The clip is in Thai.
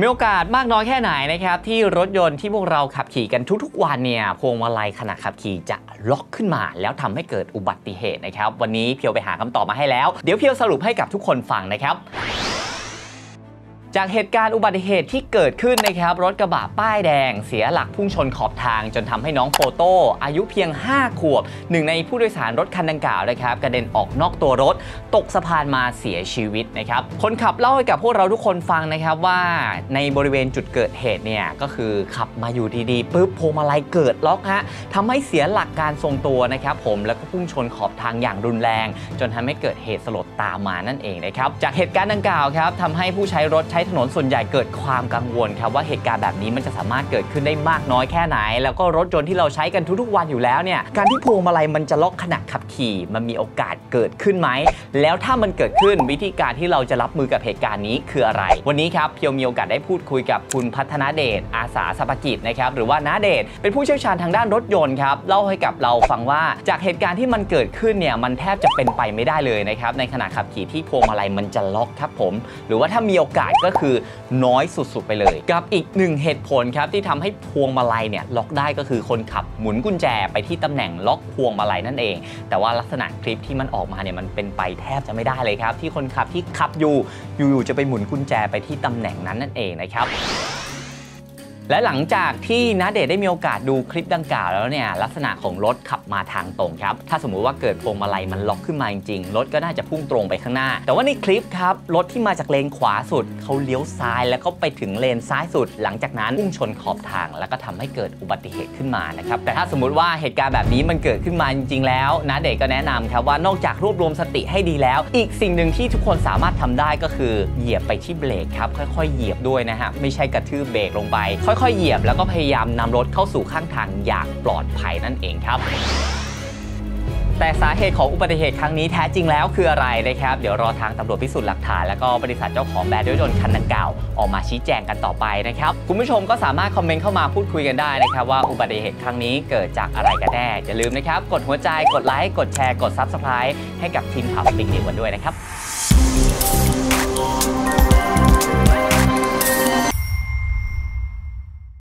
มีโอกาสมากน้อยแค่ไหนนะครับที่รถยนต์ที่พวกเราขับขี่กันทุกๆวันเนี่ยพวงมาลัยขณะขับขี่จะล็อกขึ้นมา แล้วทำให้เกิดอุบัติเหตุนะครับ วันนี้เพียวไปหาคำตอบมาให้แล้ว เดี๋ยวเพียวสรุปให้กับทุกคนฟังนะครับ จากเหตุการณ์อุบัติเหตุที่เกิดขึ้นนะครับ รถกระบะป้ายแดง เสียหลักพุ่งชนขอบทาง จนทำให้น้องโฟโต้อายุเพียง 5 ขวบ หนึ่งในผู้โดยสารรถคันดังกล่าวนะครับกระเด็นออกนอกตัวรถ ตกสะพานมาเสียชีวิตนะครับคนขับเล่าให้กับพวกเราทุกคนฟังนะครับว่าในบริเวณจุดเกิดเหตุเนี่ยก็คือขับมาอยู่ดีๆปุ๊บพวงมาลัยเกิดล็อกฮะทำให้เสียหลักการทรงตัวนะครับผมแล้วก็พุ่งชนขอบทางอย่างรุนแรง จนทำให้เกิดเหตุสลดตามมานั่นเองนะครับจากเหตุการณ์ดังกล่าวครับทำให้ผู้ใช้รถใช้ถนนส่วนใหญ่เกิดความกังวลครับว่าเหตุการณ์แบบนี้มันจะสามารถเกิดขึ้นได้มากน้อยแค่ไหน แล้วก็รถยนต์ที่เราใช้กันทุกๆวันอยู่แล้วเนี่ยการที่พวงมาลัยมันจะล็อกขณะขับขี่ มันมีโอกาสเกิดขึ้นไหมแล้วถ้ามันเกิดขึ้นวิธีการที่เราจะรับมือกับเหตุการณ์นี้คืออะไร วันนี้ครับเพียวมีโอกาสได้พูดคุยกับคุณพัฒนาเดชอาสาสปกิจนะครับหรือว่านาเดชเป็นผู้เชี่ยวชาญทางด้านรถยนต์ครับเล่าให้กับเราฟังว่าจากเหตุการณ์ที่มันเกิดขึ้นเนี่ยมันแทบจะเป็นไปไม่ได้เลยนะครับในขณะขับขี่ที่พวงมาลัยมันจะล็อกครับผม หรือว่าถ้ามีโอกาสก็็คือน้อยสุด ๆ ไปเลย กับอีกหนึ่งเหตุผลครับที่ทำให้พวงมาลัยเนี่ยล็อกได้ก็คือคนขับหมุนกุญแจไปที่ตำแหน่งล็อกพวงมาลัยนั่นเอง แต่ว่าลักษณะคลิปที่มันออกมาเนี่ยมันเป็นไปแทบจะไม่ได้เลยครับ ที่คนขับที่ขับอยู่อยู่ๆจะไปหมุนกุญแจไปที่ตำแหน่งนั้นนั่นเองนะครับ และหลังจากที่นาเดชได้มีโอกาสดูคลิปดังกล่าวแล้วเนี่ยลักษณะของรถขับมาทางตรงครับ ถ้าสมมุติว่าเกิดพวงมาลัยมันล็อกขึ้นมาจริงๆรถก็น่าจะพุ่งตรงไปข้างหน้า แต่ว่าในคลิปครับรถที่มาจากเลนขวาสุดเขาเลี้ยวซ้ายแล้วก็ไปถึงเลนซ้ายสุด หลังจากนั้นพุ่งชนขอบทาง แล้วก็ทำให้เกิดอุบัติเหตุขึ้นมานะครับแต่ถ้าสมมุติว่าเหตุการณ์แบบนี้มันเกิดขึ้นมาจริงๆแล้วนาเดชก็แนะนำครับว่านอกจากรวบรวมสติให้ดีแล้ว อีกสิ่งหนึ่งที่ทุกคนสามารถทำได้ก็คือเหยียบไปที่เบรกครับค่อยๆเหยียบด้วยนะฮะไม่ใช่กระทืบเบรกลงไปค่อยๆเหยียบแล้วก็พยายามนำรถเข้าสู่ข้างทางอย่างปลอดภัยนั่นเองครับแต่สาเหตุของอุบัติเหตุครั้งนี้แท้จริงแล้วคืออะไรนะครับ เดี๋ยวรอทางตำรวจพิสูจน์หลักฐาน แล้วก็บริษัทเจ้าของแบรนด์รถยนต์คันดังกล่าวออกมาชี้แจงกันต่อไปนะครับ คุณผู้ชมก็สามารถคอมเมนต์เข้ามาพูดคุยกันได้นะครับ ว่าอุบัติเหตุครั้งนี้เกิดจากอะไรกันแน่ อย่าลืมนะครับ กดหัวใจกดไลค์กดแชร์กด Subscribe ให้กับทีมข่าวสปริงนิวกันด้วยนะครับ